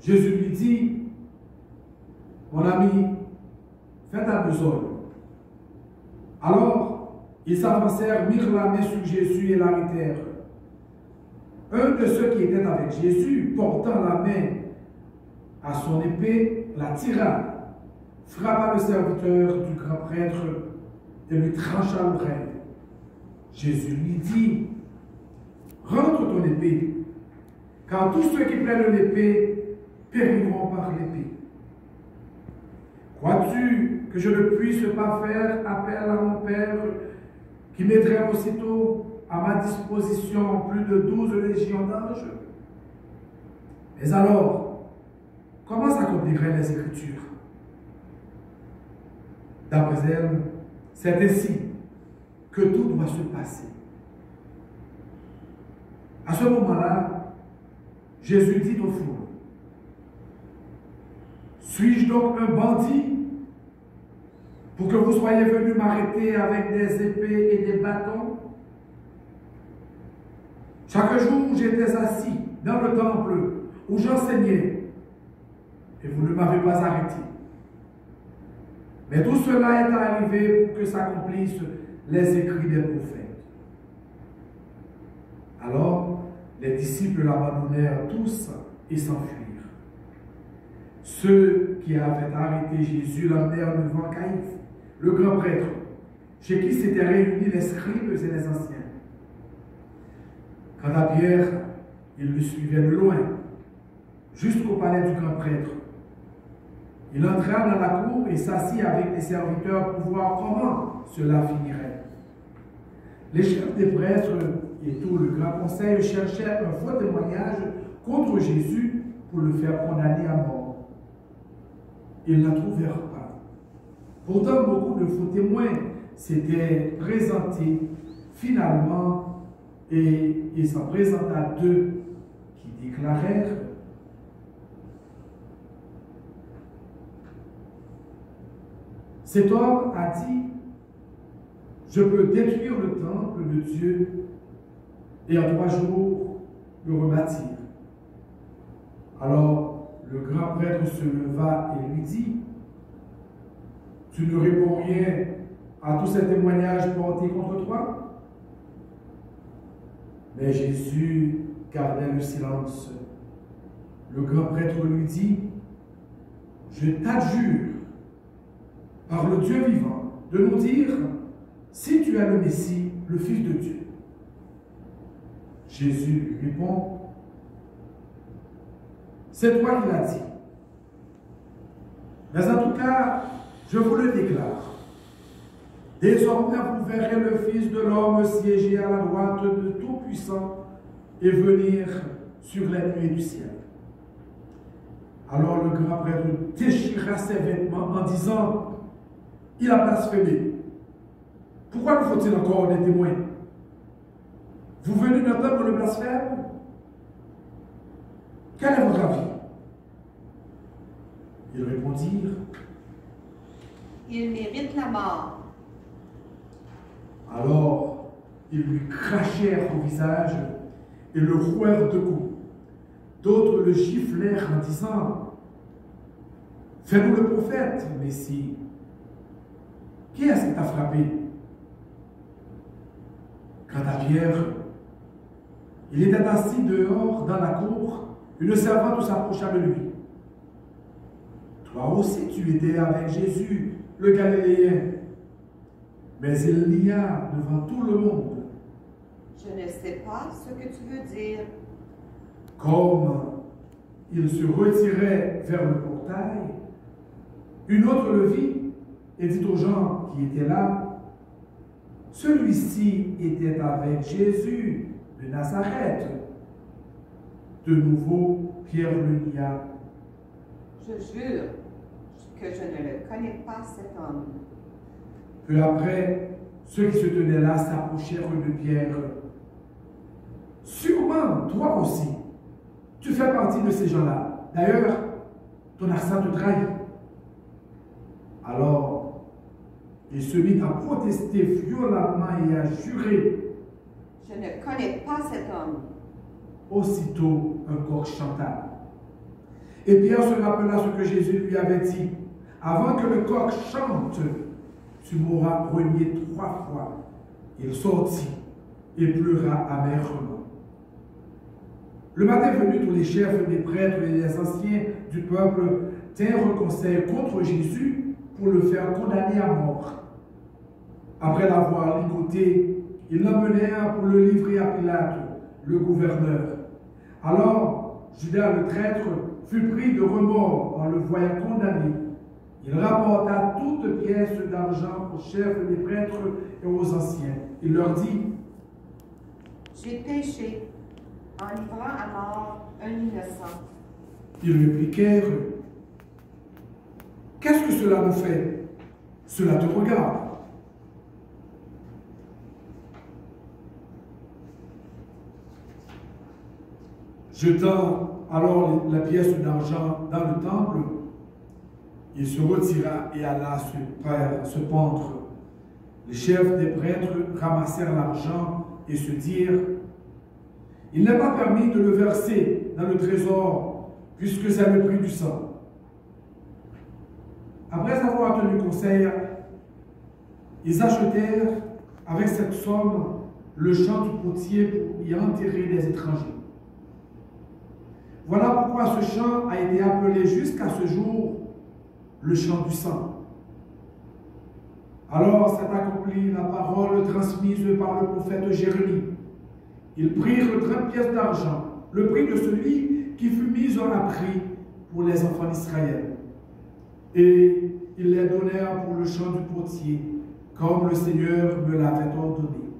Jésus lui dit, mon ami, fais ta besogne. Alors, ils s'avancèrent, mirent la main sur Jésus et l'arrêtèrent. Un de ceux qui étaient avec Jésus, portant la main à son épée, la tira, frappa le serviteur du grand prêtre et lui trancha l'oreille. Jésus lui dit, rentre ton épée, car tous ceux qui prennent l'épée périront par l'épée. Crois-tu que je ne puisse pas faire appel à mon Père qui mettrait aussitôt à ma disposition plus de douze légions d'anges? Mais alors, comment s'accompliraient les Écritures? D'après elle, c'est ainsi que tout doit se passer. À ce moment-là, Jésus dit au fou, suis-je donc un bandit pour que vous soyez venus m'arrêter avec des épées et des bâtons? Chaque jour, j'étais assis dans le temple où j'enseignais et vous ne m'avez pas arrêté. Mais tout cela est arrivé pour que s'accomplissent les écrits des prophètes. Alors, les disciples l'abandonnèrent tous et s'enfuirent. Ceux qui avaient arrêté Jésus l'emmenèrent devant Caïphe, le grand prêtre, chez qui s'étaient réunis les scribes et les anciens. Quant à Pierre, il le suivait de loin, jusqu'au palais du grand prêtre. Il entra dans la cour et s'assit avec les serviteurs pour voir comment cela finirait. Les chefs des prêtres et tout le grand conseil cherchèrent un faux témoignage contre Jésus pour le faire condamner à mort. Ils ne trouvèrent pas. Pourtant, beaucoup de faux témoins s'étaient présentés finalement et il s'en présenta deux qui déclarèrent Cet homme a dit, je peux détruire le temple de Dieu et en trois jours le rebâtir. Alors le grand prêtre se leva et lui dit, tu ne réponds rien à tous ces témoignages portés contre toi Mais Jésus gardait le silence. Le grand prêtre lui dit, je t'adjure par le Dieu vivant de nous dire si tu es le Messie, le Fils de Dieu. Jésus lui répond, c'est toi qui l'as dit. Mais en tout cas, je vous le déclare. Désormais, vous verrez le Fils de l'homme siéger à la droite de Tout-Puissant et venir sur les nuées du ciel. Alors le grand prêtre déchira ses vêtements en disant, il a blasphémé. Pourquoi nous faut-il encore des témoins? Vous venez pour le blasphème? Quel est votre avis? Ils répondirent Il mérite la mort. Alors, ils lui crachèrent au visage et le rouèrent de coups. D'autres le giflèrent en disant Fais-nous le prophète, Messie. Qui est-ce qui t'a frappé Quant à Pierre, il était assis dehors dans la cour, une servante s'approcha de lui. Toi aussi tu étais avec Jésus, le Galiléen. Mais il nia devant tout le monde. Je ne sais pas ce que tu veux dire. Comme il se retirait vers le portail, une autre le vit et dit aux gens qui étaient là, celui-ci était avec Jésus Nazareth. De nouveau, Pierre le nia. Je jure que je ne le connais pas, cet homme. Peu après, ceux qui se tenaient là s'approchèrent de Pierre. Sûrement, toi aussi, tu fais partie de ces gens-là. D'ailleurs, ton accent te trahit. Alors, il se mit à protester violemment et à jurer. Ne connais pas cet homme. Aussitôt, un coq chanta. Et Pierre se rappela ce que Jésus lui avait dit. Avant que le coq chante, tu m'auras renié trois fois. Il sortit et pleura amèrement. Le matin venu, tous les chefs des prêtres et les anciens du peuple tinrent conseil contre Jésus pour le faire condamner à mort. Après l'avoir ligoté, ils l'emmenèrent pour le livrer à Pilate, le gouverneur. Alors, Judas le traître fut pris de remords en le voyant condamné. Il rapporta toute pièce d'argent aux chefs des prêtres et aux anciens. Il leur dit, J'ai péché en livrant à mort un innocent. Ils répliquèrent, Qu'est-ce que cela me fait? Cela te regarde. Jetant alors la pièce d'argent dans le temple, il se retira et alla se, pendre. Les chefs des prêtres ramassèrent l'argent et se dirent, il n'est pas permis de le verser dans le trésor, puisque c'est le prix du sang. Après avoir tenu conseil, ils achetèrent avec cette somme le champ du potier pour y enterrer des étrangers. Voilà pourquoi ce champ a été appelé jusqu'à ce jour le champ du sang. Alors s'est accomplie la parole transmise par le prophète Jérémie. Ils prirent 30 pièces d'argent, le prix de celui qui fut mis en prix pour les enfants d'Israël. Et ils les donnèrent pour le champ du potier, comme le Seigneur me l'avait ordonné.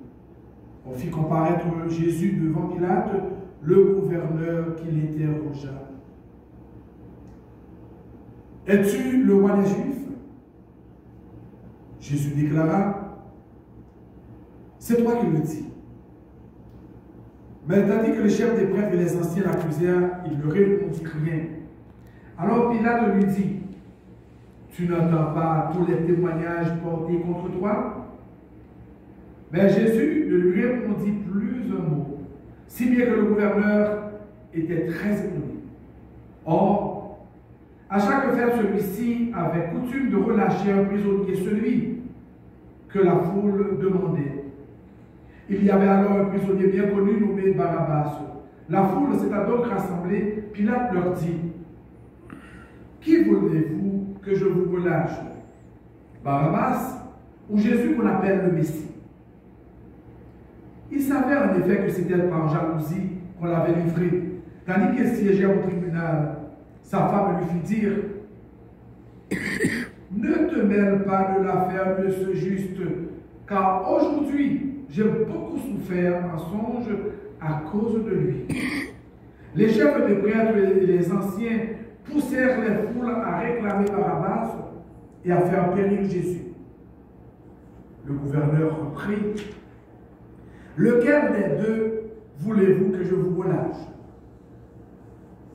On fit comparaître Jésus devant Pilate, le gouverneur qui l'interrogea. Es-tu le roi des Juifs? Jésus déclara, c'est toi qui le dis. Mais tandis que les chefs des prêtres et les anciens l'accusèrent, il ne répondit rien. Alors Pilate lui dit, tu n'entends pas tous les témoignages portés contre toi? Mais Jésus ne lui répondit plus un mot, si bien que le gouverneur était très étonné. Or, à chaque fête, celui-ci avait coutume de relâcher un prisonnier, celui que la foule demandait. Il y avait alors un prisonnier bien connu nommé Barabbas. La foule s'était donc rassemblée. Pilate leur dit, Qui voulez-vous que je vous relâche? Barabbas ou Jésus qu'on appelle le Messie? Il savait en effet que c'était par jalousie qu'on l'avait livré. Tandis qu'il siégeait au tribunal, sa femme lui fit dire Ne te mêle pas de l'affaire de ce juste, car aujourd'hui j'ai beaucoup souffert en songe à cause de lui. Les chefs des prêtres et les anciens poussèrent les foules à réclamer Barabbas et à faire périr Jésus. Le gouverneur reprit Lequel des deux voulez-vous que je vous relâche?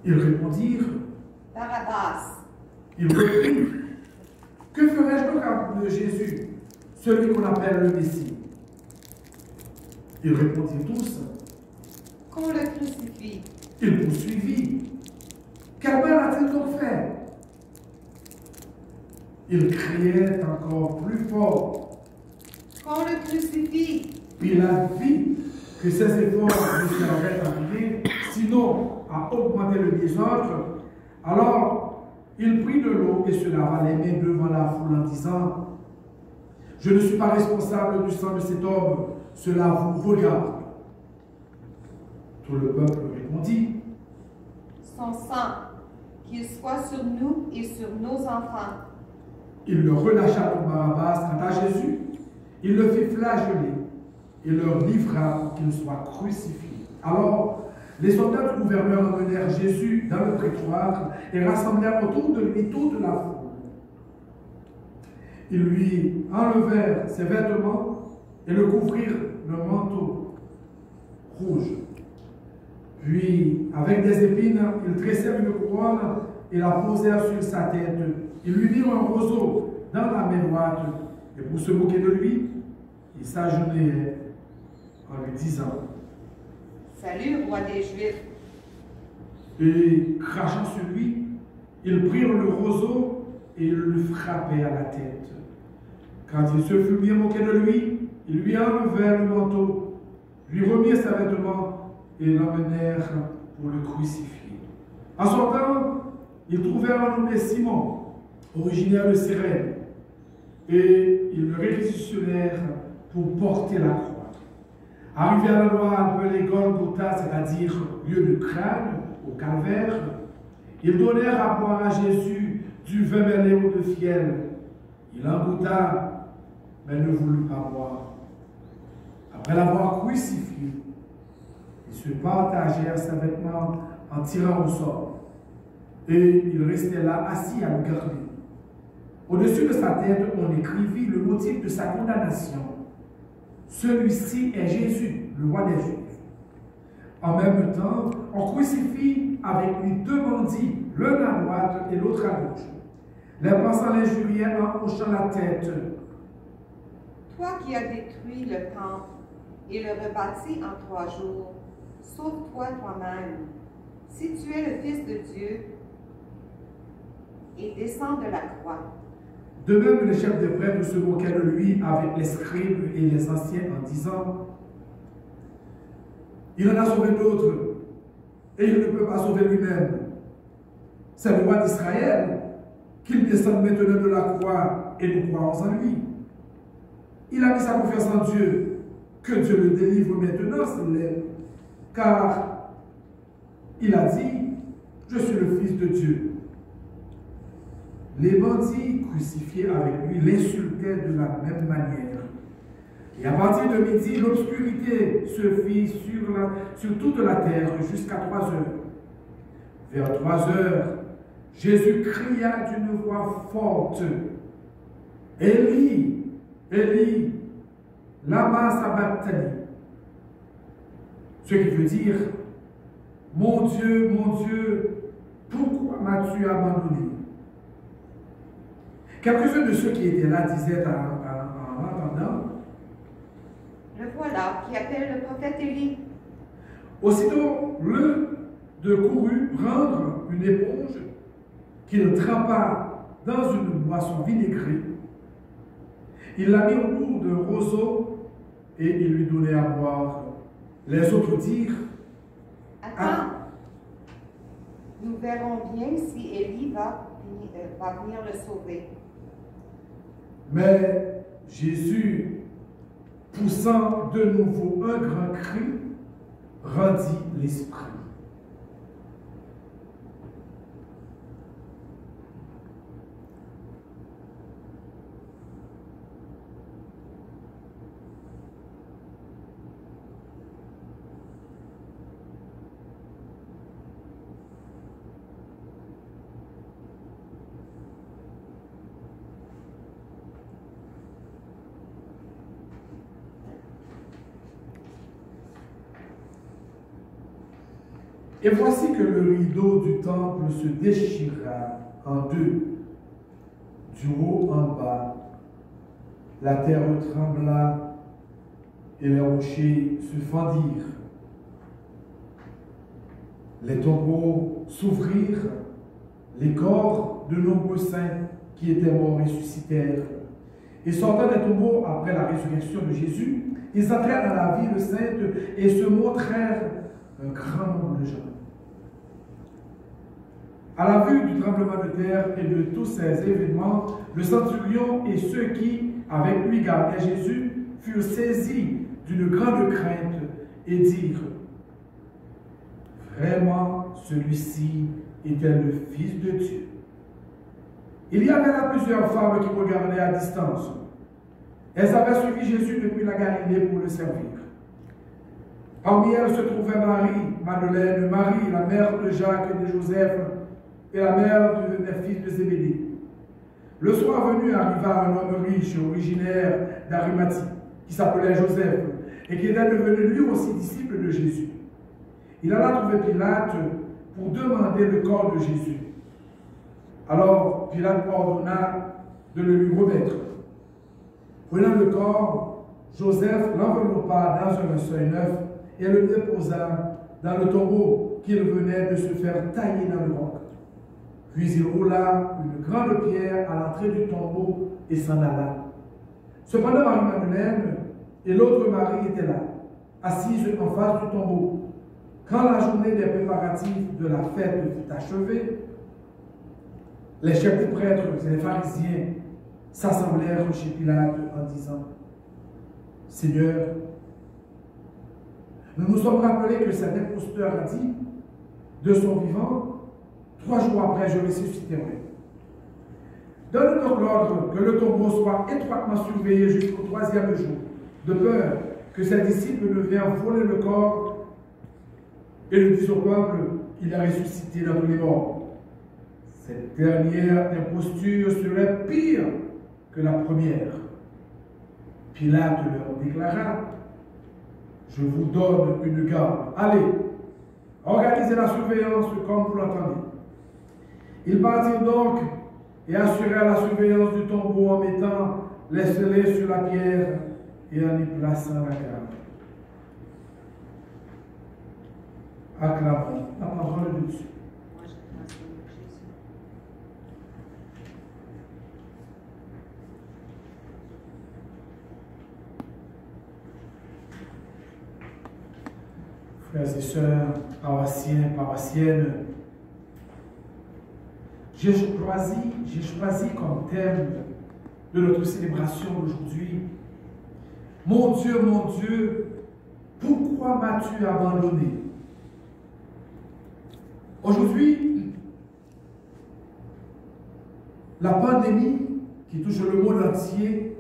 Ils répondirent Barabbas. Il reprit Que ferais-je donc de Jésus, celui qu'on appelle le Messie? Ils répondirent tous Qu'on le crucifie. Il poursuivit Quel mal a-t-il donc fait? Il criait encore plus fort. Qu'on le crucifie. Pilate vit que ses efforts ne seraient arrivés, sinon à augmenter le désordre. Alors, il prit de l'eau et se lava les mains devant la foule en disant Je ne suis pas responsable du sang de cet homme, cela vous regarde. Tout le peuple répondit Son sang, qu'il soit sur nous et sur nos enfants. Il le relâcha donc Barabbas. Quant à Jésus, il le fit flageller et leur livra qu'il soit crucifié. Alors, les soldats du gouverneur emmenèrent Jésus dans le prétoire et rassemblèrent autour de lui toute la foule. Ils lui enlevèrent ses vêtements et le couvrirent d'un manteau rouge. Puis, avec des épines, ils tressèrent une couronne et la posèrent sur sa tête. Ils lui mirent un roseau dans la main droite. Et pour se moquer de lui, ils s'agenouillaient en lui disant Salut, roi des Juifs. Et crachant sur lui, ils prirent le roseau et le frappèrent à la tête. Quand il se fut bien moqué de lui, ils lui enlevèrent le manteau, lui remirent ses vêtements et l'emmenèrent pour le crucifier. En sortant, ils trouvèrent un nommé Simon, originaire de Cyrène, et ils le réquisitionnèrent pour porter la croix. Arrivé à l'endroit appelé Golgotha, c'est-à-dire lieu de crâne, au calvaire, ils donnèrent à boire à Jésus du vin mêlé de fiel. Il en goûta, mais ne voulut pas boire. Après l'avoir crucifié, ils se partagèrent ses vêtements en tirant au sort. Et il restait là assis à le garder. Au-dessus de sa tête, on écrivit le motif de sa condamnation. Celui-ci est Jésus, le roi des Juifs. En même temps, on crucifie avec lui deux bandits, l'un à droite et l'autre à gauche. Les pensants l'injuriaient en hochant la tête. Toi qui as détruit le temple et le rebâti en trois jours, sauve-toi toi-même. Si tu es le Fils de Dieu, et descends de la croix. De même, les chefs de prêtres se moquaient de lui avec les scribes et les anciens en disant Il en a sauvé d'autres, et il ne peut pas sauver lui-même. C'est le roi d'Israël qu'il descende maintenant de la croix et nous croyons en lui. Il a mis sa confiance en Dieu, que Dieu le délivre maintenant s'il l'aime. Car il a dit, je suis le Fils de Dieu. Les bandits crucifiés avec lui l'insultaient de la même manière. Et à partir de midi, l'obscurité se fit sur, sur toute la terre jusqu'à trois heures. Vers trois heures, Jésus cria d'une voix forte, Élie, Élie, lama sabachthani. Ce qui veut dire, mon Dieu, mon Dieu, pourquoi m'as-tu abandonné? Quelques-uns de ceux qui étaient là disaient en, entendant Le voilà qui appelle le prophète Élie. Aussitôt, l'un de courut prendre une éponge qu'il trempa dans une boisson vinaigrée. Il la mit au bout d'un roseau et il lui donnait à boire. Les autres dirent Attends, ah. nous verrons bien si Élie va, euh, va venir le sauver. Mais Jésus, poussant de nouveau un grand cri, rendit l'esprit. Et voici que le rideau du temple se déchira en deux, du haut en bas. La terre trembla et les rochers se fendirent. Les tombeaux s'ouvrirent, les corps de nombreux saints qui étaient morts ressuscitèrent. Et sortant des tombeaux après la résurrection de Jésus, ils entrèrent dans la ville sainte et se montrèrent un grand nombre de gens. À la vue du tremblement de terre et de tous ces événements, le centurion et ceux qui, avec lui, gardaient Jésus, furent saisis d'une grande crainte et dirent, Vraiment, celui-ci était le Fils de Dieu. Il y avait là plusieurs femmes qui regardaient à distance. Elles avaient suivi Jésus depuis la Galilée pour le servir. Parmi elles se trouvait Marie, Madeleine, Marie, la mère de Jacques et de Joseph, et la mère de, des fils de Zébédée. Le soir venu arriva un homme riche, originaire d'Arimathie, qui s'appelait Joseph, et qui était devenu lui aussi disciple de Jésus. Il alla trouver Pilate pour demander le corps de Jésus. Alors Pilate ordonna de le lui remettre. Prenant le corps, Joseph l'enveloppa dans un seuil neuf et le déposa dans le tombeau qu'il venait de se faire tailler dans le roc. Puis il roula une grande pierre à l'entrée du tombeau et s'en alla. Cependant, Marie-Madeleine et l'autre Marie étaient là, assises en face du tombeau. Quand la journée des préparatifs de la fête fut achevée, les chefs des prêtres et les pharisiens s'assemblèrent chez Pilate en disant Seigneur, nous nous sommes rappelés que cet imposteur a dit de son vivant Trois jours après, je ressusciterai. Donne donc l'ordre que le tombeau soit étroitement surveillé jusqu'au troisième jour, de peur que ses disciples ne viennent voler le corps et le disent au peuple qu'il a ressuscité dans les morts. Cette dernière imposture serait pire que la première. Pilate leur déclara, je vous donne une garde. Allez, organisez la surveillance comme vous l'entendez. Ils partirent donc et assurèrent la surveillance du tombeau en mettant les scellés sur la pierre et en y plaçant la garde. Acclamons la parole de Dieu. Frères et sœurs, paroissiens, paroissiennes, j'ai choisi, choisi comme thème de notre célébration d'aujourd'hui, Mon Dieu, mon Dieu, pourquoi m'as-tu abandonné? Aujourd'hui, la pandémie qui touche le monde entier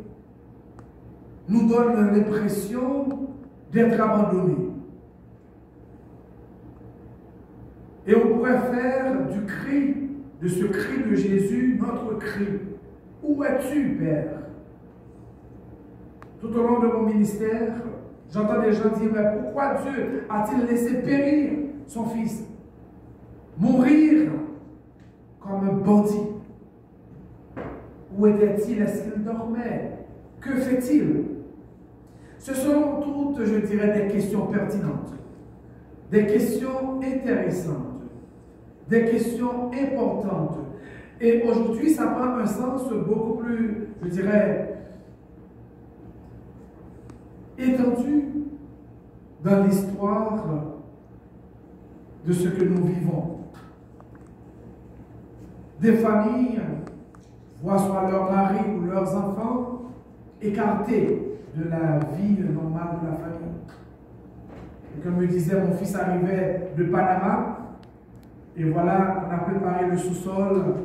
nous donne l'impression d'être abandonnés. Et on pourrait faire du cri de ce cri de Jésus, notre cri. Où es-tu, Père? Tout au long de mon ministère, j'entends des gens dire, mais pourquoi Dieu a-t-il laissé périr son fils? Mourir comme un bandit. Où était-il? Est-ce qu'il dormait? Que fait-il? Ce sont toutes, je dirais, des questions pertinentes, des questions intéressantes des questions importantes. Et aujourd'hui, ça prend un sens beaucoup plus, je dirais, étendu dans l'histoire de ce que nous vivons. Des familles voient soit leur mari ou leurs enfants écartés de la vie normale de la famille. Comme me disait, mon fils arrivait de Panama, et voilà, on a préparé le sous-sol.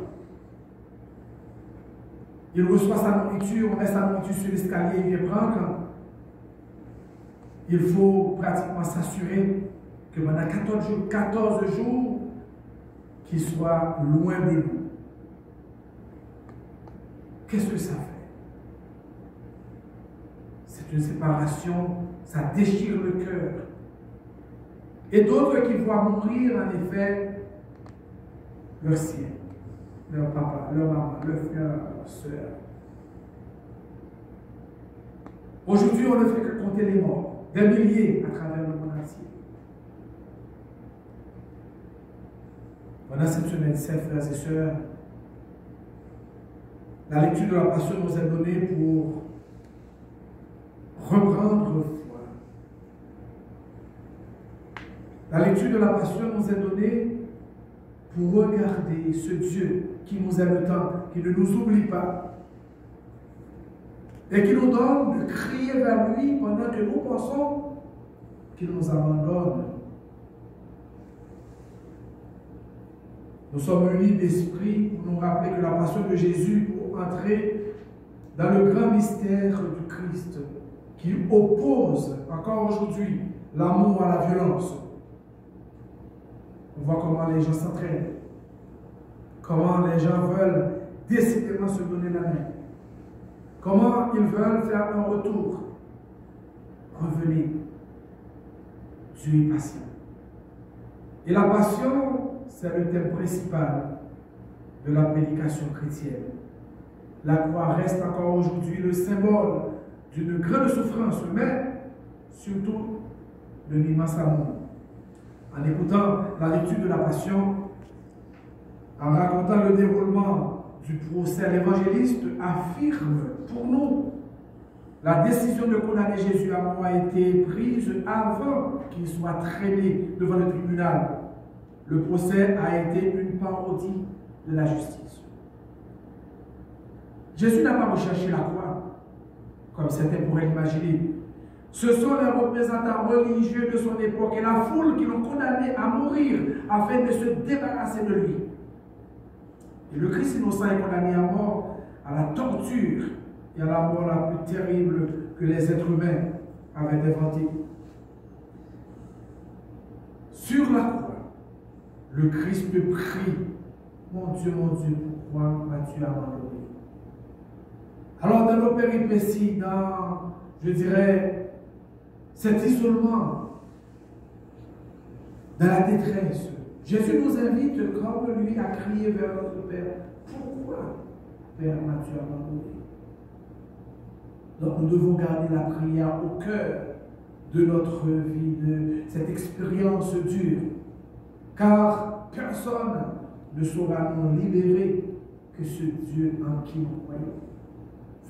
Il reçoit sa nourriture, on met sa nourriture sur l'escalier, il vient prendre. Il faut pratiquement s'assurer que pendant 14 jours, 14 jours, qu'il soit loin de nous. Qu'est-ce que ça fait? C'est une séparation, ça déchire le cœur. Et d'autres qui voient mourir, en effet, leur sien, leur papa, leur maman, leur frère, leur soeur. Aujourd'hui, on ne fait que compter les morts, des milliers à travers le monde entier. Pendant cette semaine, chers frères et sœurs, la lecture de la Passion nous est donnée pour reprendre foi. La lecture de la Passion nous est donnée pour regarder ce Dieu qui nous aime tant, qui ne nous oublie pas, et qui nous donne de crier vers lui pendant que nous pensons qu'il nous abandonne. Nous sommes unis d'esprit pour nous rappeler que la passion de Jésus pour entrer dans le grand mystère du Christ qui oppose encore aujourd'hui l'amour à la violence, comment les gens s'entraînent. Comment les gens veulent décidément se donner la main. Comment ils veulent faire un retour. Revenez. Dieu est patient. Et la passion, c'est le thème principal de la prédication chrétienne. La croix reste encore aujourd'hui le symbole d'une grande souffrance, mais surtout d'un immense amour. En écoutant la lecture de la Passion, en racontant le déroulement du procès, l'évangéliste affirme pour nous la décision de condamner Jésus à mort a été prise avant qu'il soit traîné devant le tribunal. Le procès a été une parodie de la justice. Jésus n'a pas recherché la croix, comme certains pourraient l'imaginer. Ce sont les représentants religieux de son époque et la foule qui l'ont condamné à mourir afin de se débarrasser de lui. Et le Christ innocent est condamné à mort, à la torture et à la mort la plus terrible que les êtres humains avaient inventée. Sur la croix, le Christ prie Mon Dieu, mon Dieu, pourquoi m'as-tu abandonné? Alors, dans nos péripéties, dans, je dirais, cet isolement, dans la détresse, Jésus nous invite, comme lui, à crier vers notre Père. Pourquoi, Père, m'as-tu abandonné? Donc, nous devons garder la prière au cœur de notre vie, de cette expérience dure. Car personne ne saura nous libérer que ce Dieu en qui nous croyons,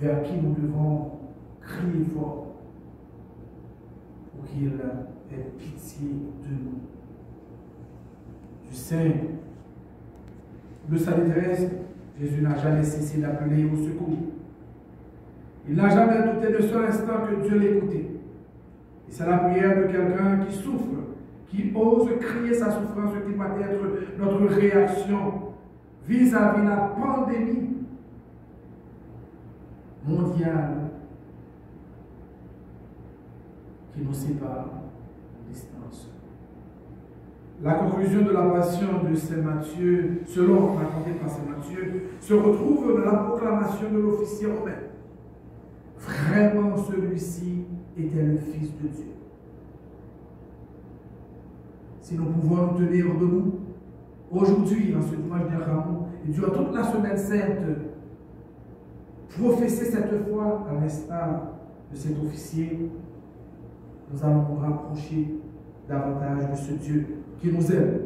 vers qui nous devons crier fort pour qu'il ait pitié de nous. Tu sais, le salut terrestre, Jésus n'a jamais cessé d'appeler au secours. Il n'a jamais douté de seul instant que Dieu l'écoutait. Et c'est la prière de quelqu'un qui souffre, qui ose crier sa souffrance, qui va être notre réaction vis-à-vis de la pandémie mondiale qui nous sépare en distance. La conclusion de la passion de Saint Matthieu, selon raconté par Saint Matthieu, se retrouve dans la proclamation de l'officier romain. Vraiment, celui-ci était le Fils de Dieu. Si nous pouvons nous tenir debout, aujourd'hui, en ce dimanche de Ramon, et durant toute la semaine sainte, professer cette foi à l'instar de cet officier, nous allons nous rapprocher davantage de ce Dieu qui nous aime,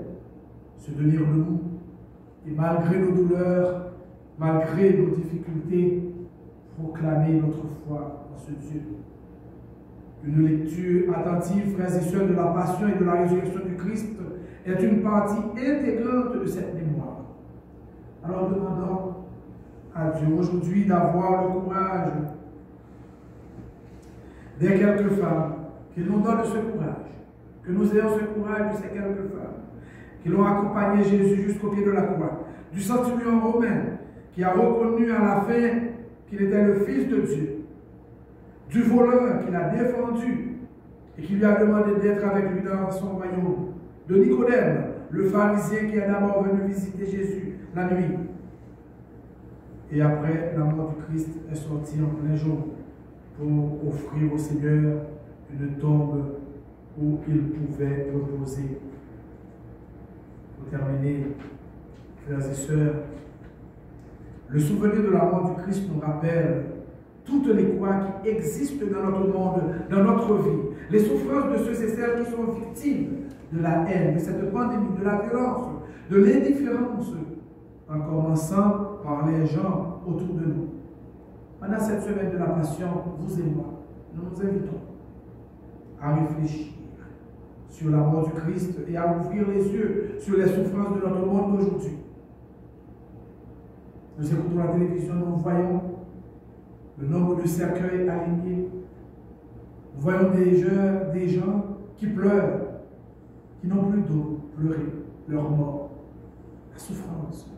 se tenir debout, et malgré nos douleurs, malgré nos difficultés, proclamer notre foi en ce Dieu. Une lecture attentive, frères et sœurs, de la passion et de la résurrection du Christ est une partie intégrante de cette mémoire. Alors demandons à Dieu aujourd'hui d'avoir le courage des quelques femmes qui nous donnent ce courage, que nous ayons ce courage de ces quelques femmes qui l'ont accompagné Jésus jusqu'au pied de la croix, du centurion romain qui a reconnu à la fin qu'il était le Fils de Dieu, du voleur qu'il a défendu et qui lui a demandé d'être avec lui dans son royaume, de Nicodème, le pharisien qui est d'abord venu visiter Jésus la nuit. Et après, la mort du Christ est sorti en plein jour pour offrir au Seigneur une tombe où il pouvait reposer. Pour terminer, frères et sœurs, le souvenir de la mort du Christ nous rappelle toutes les croix qui existent dans notre monde, dans notre vie, les souffrances de ceux et celles qui sont victimes de la haine, de cette pandémie, de la violence, de l'indifférence, en commençant par les gens autour de nous. Pendant cette semaine de la Passion, vous et moi, nous nous invitons à réfléchir sur la mort du Christ et à ouvrir les yeux sur les souffrances de notre monde d'aujourd'hui. Nous écoutons la télévision, nous voyons le nombre de cercueils alignés. Nous voyons des gens, des gens qui pleurent, qui n'ont plus d'eau, pleurer leur mort, la souffrance.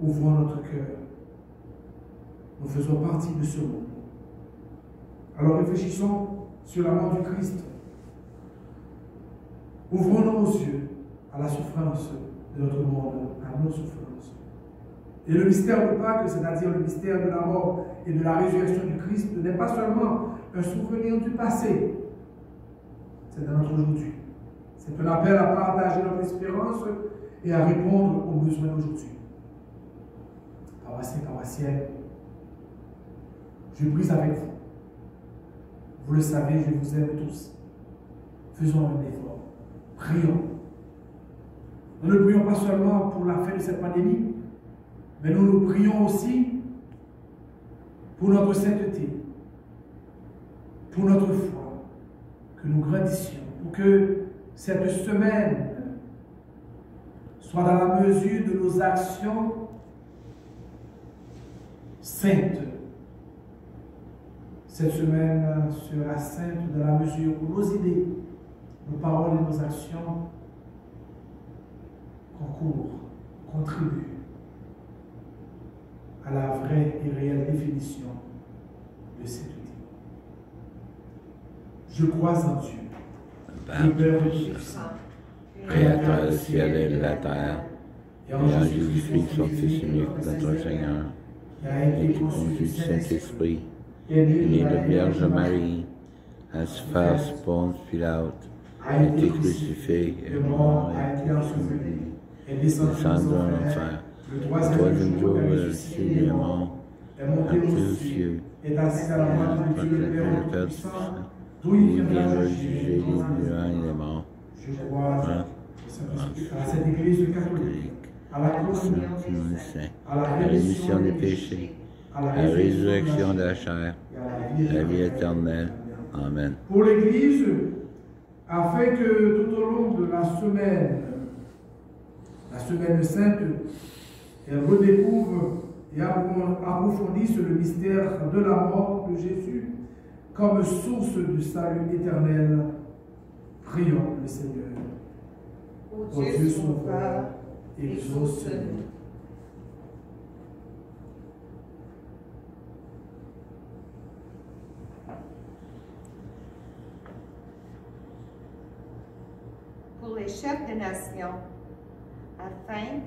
Ouvrons notre cœur. Nous faisons partie de ce monde. Alors réfléchissons sur la mort du Christ. Ouvrons nos yeux à la souffrance de notre monde, à nos souffrances. Et le mystère de Pâques, c'est-à-dire le mystère de la mort et de la résurrection du Christ, n'est pas seulement un souvenir du passé, c'est de notre aujourd'hui. C'est un appel à partager notre espérance et à répondre aux besoins d'aujourd'hui. Paroissien, paroissienne, je brise avec vous Vous le savez, je vous aime tous. Faisons un effort. Prions. Nous ne prions pas seulement pour la fin de cette pandémie, mais nous nous prions aussi pour notre sainteté, pour notre foi, que nous grandissions, pour que cette semaine soit dans la mesure de nos actions saintes. Cette semaine sera sainte dans la mesure où nos idées, nos paroles et nos actions concourent, contribuent à la vraie et réelle définition de cette vie. Je crois en Dieu, le Père Tout-Puissant, Créateur du ciel et de la terre, et en Jésus-Christ, son Fils unique, notre Seigneur, qui a et été qui conçu conduit du du Saint-Esprit, Né de Vierge Marie, a souffert sous Ponce Pilate, a été crucifié et mort et a été enseveli, est descendu en enfer. le troisième jour jour, est il ressuscité est monté aux cieux, est assis à la droite de Dieu le Père d'où il il viendra juger les vivants et les et morts. Je crois à cette Église catholique, à la communion, à la rémission des péchés, à la résurrection de la chair, et à la vie éternelle. Amen. Pour l'Église, afin que tout au long de la semaine, la semaine sainte, elle redécouvre et approfondisse le mystère de la mort de Jésus comme source du salut éternel. Prions le Seigneur. Ô Dieu Dieu sauveur, sauveur, exauce-nous. exauce-nous. Pour les chefs des nations, afin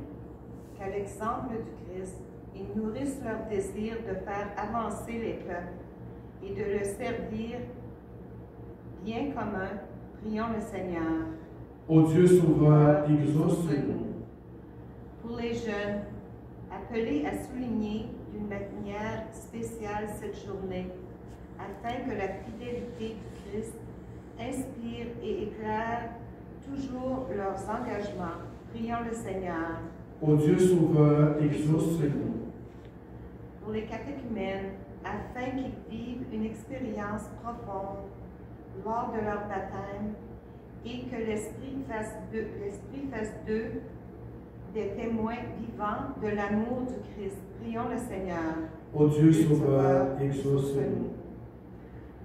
qu'à l'exemple du Christ, ils nourrissent leur désir de faire avancer les peuples et de le servir bien commun, prions le Seigneur. Ô Dieu sauveur, exauce-nous. Pour les jeunes, appelés à souligner d'une manière spéciale cette journée, afin que la fidélité du Christ inspire et éclaire toujours leurs engagements. Prions le Seigneur. Ô Dieu sauveur, exauce-nous. Pour les catéchumènes, afin qu'ils vivent une expérience profonde lors de leur baptême et que l'Esprit fasse d'eux des témoins vivants de l'amour du Christ. Prions le Seigneur. Ô Dieu sauveur, exauce-nous.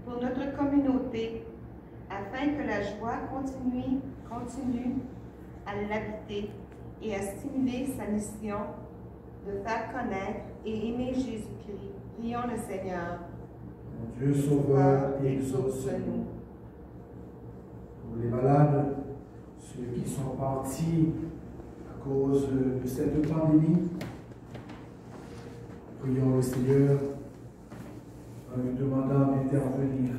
Pour notre communauté, afin que la joie continue, continue à l'habiter et à stimuler sa mission de faire connaître et aimer Jésus-Christ. Prions le Seigneur. Ô Dieu sauveur, exauce-nous. Pour les malades, ceux qui sont partis à cause de cette pandémie, prions le Seigneur en lui demandant d'intervenir